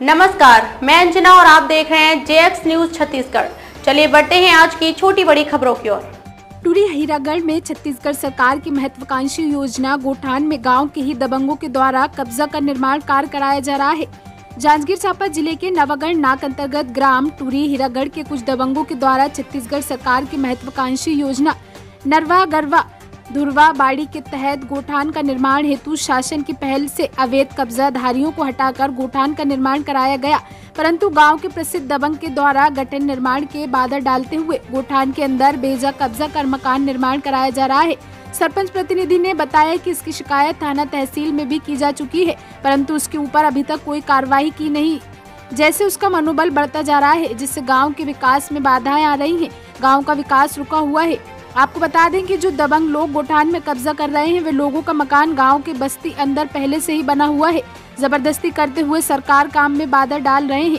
नमस्कार, मैं अंजना और आप देख रहे हैं जेएक्स न्यूज़ छत्तीसगढ़। चलिए बढ़ते हैं आज की छोटी बड़ी खबरों की ओर। टूरी हीरागढ़ में छत्तीसगढ़ सरकार की महत्वाकांक्षी योजना गोठान में गाँव के ही दबंगों के द्वारा कब्जा का निर्माण कार्य कराया जा रहा है। जांजगीर चांपा ज़िले के नवागढ़ नाक अंतर्गत ग्राम टूरी हीरागढ़ के कुछ दबंगों के द्वारा छत्तीसगढ़ सरकार की महत्वाकांक्षी योजना नरवा गरवा धुरवा बाड़ी के तहत गोठान का निर्माण हेतु शासन की पहल से अवैध कब्जाधारियों को हटाकर गोठान का निर्माण कराया गया। परंतु गाँव के प्रसिद्ध दबंग के द्वारा गठन निर्माण के बाधा डालते हुए गोठान के अंदर बेजा कब्जा कर मकान निर्माण कराया जा रहा है। सरपंच प्रतिनिधि ने बताया कि इसकी शिकायत थाना तहसील में भी की जा चुकी है, परंतु उसके ऊपर अभी तक कोई कार्रवाई की नहीं। जैसे उसका मनोबल बढ़ता जा रहा है, जिससे गाँव के विकास में बाधाएँ आ रही हैं। गाँव का विकास रुका हुआ है। आपको बता दें कि जो दबंग लोग गोठान में कब्जा कर रहे हैं वे लोगों का मकान गाँव के बस्ती अंदर पहले से ही बना हुआ है। ज़बरदस्ती करते हुए सरकार काम में बाधा डाल रहे हैं।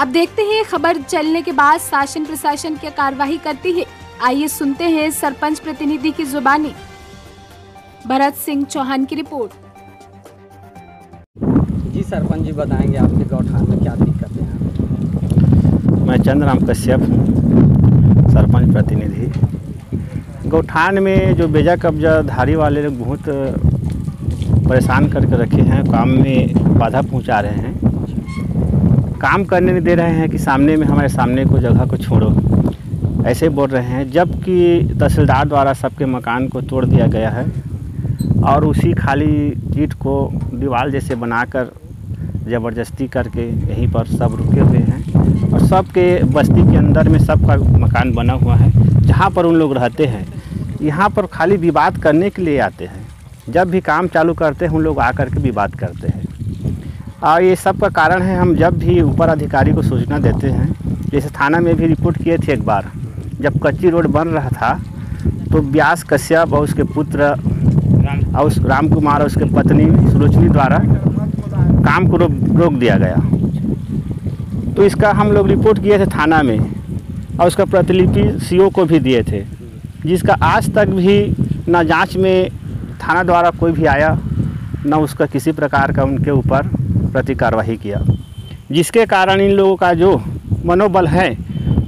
अब देखते हैं खबर चलने के बाद शासन प्रशासन क्या कार्यवाही करती है। आइए सुनते हैं सरपंच प्रतिनिधि की जुबानी। भरत सिंह चौहान की रिपोर्ट। जी सरपंच जी बताएँगे आपके गौठान में क्या दिक्कत है? मैं चंद्रराम कश्यप हूँ सरपंच प्रतिनिधि। गौठान में जो बेजा कब्जा धारी वाले लोग बहुत परेशान करके रखे हैं, काम में बाधा पहुँचा रहे हैं। काम करने नहीं दे रहे हैं कि सामने में हमारे सामने को जगह को छोड़ो। ऐसे बोल रहे हैं, जबकि तहसीलदार द्वारा सबके मकान को तोड़ दिया गया है और उसी खाली ईंट को दीवार जैसे बनाकर ज़बरदस्ती करके यहीं पर सब रुके हुए हैं और सबके बस्ती के अंदर में सबका मकान बना हुआ है। जहाँ पर उन लोग रहते हैं यहाँ पर खाली विवाद करने के लिए आते हैं। जब भी काम चालू करते हैं, उन लोग आकर के विवाद करते हैं। और ये सब का कारण है, हम जब भी ऊपर अधिकारी को सूचना देते हैं, जैसे थाना में भी रिपोर्ट किए थे एक बार, जब कच्ची रोड बन रहा था तो व्यास कश्यप और उसके पुत्र और उस राम कुमार और उसके पत्नी सुलोचनी द्वारा काम को रोक रोक दिया गया। तो इसका हम लोग रिपोर्ट किए थे थाना में, और उसका प्रतिलिपि सीओ को भी दिए थे। जिसका आज तक भी ना जाँच में थाना द्वारा कोई भी आया ना उसका किसी प्रकार का उनके ऊपर प्रति कार्रवाई किया। जिसके कारण इन लोगों का जो मनोबल है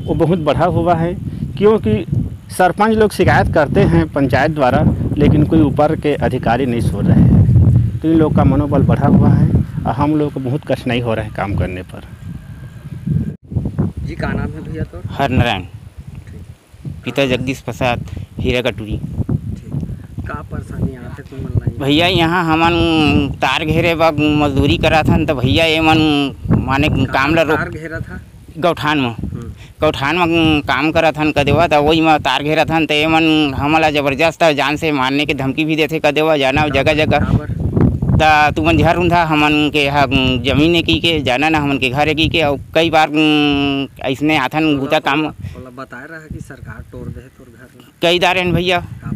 वो बहुत बढ़ा हुआ है। क्योंकि सरपंच लोग शिकायत करते हैं पंचायत द्वारा लेकिन कोई ऊपर के अधिकारी नहीं सुन रहे हैं। तो इन लोग का मनोबल बढ़ा हुआ है और हम लोग को बहुत कठिनाई हो रहा है काम करने पर। जी का नाम है भैया तो? हर नारायण पिता जगदीश प्रसाद हीरा कटूरी का परेशानी आते तुम भैया यहाँ हमन तार घेरे बा मजदूरी करा था तो भैया ये मन माने काम ला रोक घेरा था? गौठान में। हम्म, गौठान में काम करा था कदेवा तो वही में तार घेरा था तो ये मन हमला ज़बरदस्त जान से मारने की धमकी भी देते कदेवा जाना जगह जगह। ता तुमन झर उंधा हमन के यहाँ ज़मीन की के जाना ना हमन के घर की के और कई बार ऐसने आथन गुता काम। बताया रहा कि सरकार तोड़ दे तोर घर कई दारे हैं भैया। का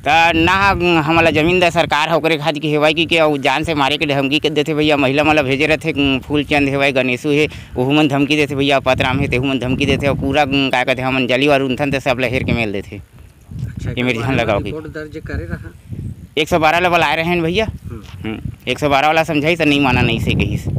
ता ना हमला ज़मीन दे सरकार होकरे खाद की हेवाई की के और जान से मारे के धमकी के देते भैया। महिला मला भेजे रहते फूल चंद हेवाई गणेशु है ओहू मन धमकी देते भैया पतराम है तेहू मन धमकी देते और पूरा का कहते हमन जली और उनथन ते सब लहेर के मेल देते अच्छा ये मेरी लगाओगी। रिपोर्ट दर्ज करे रहा। एक सौ बारह लेवल आए रहे हैं भैया। हम्म, एक सौ बारह वाला समझाई तो नहीं माना नहीं से कहीं से।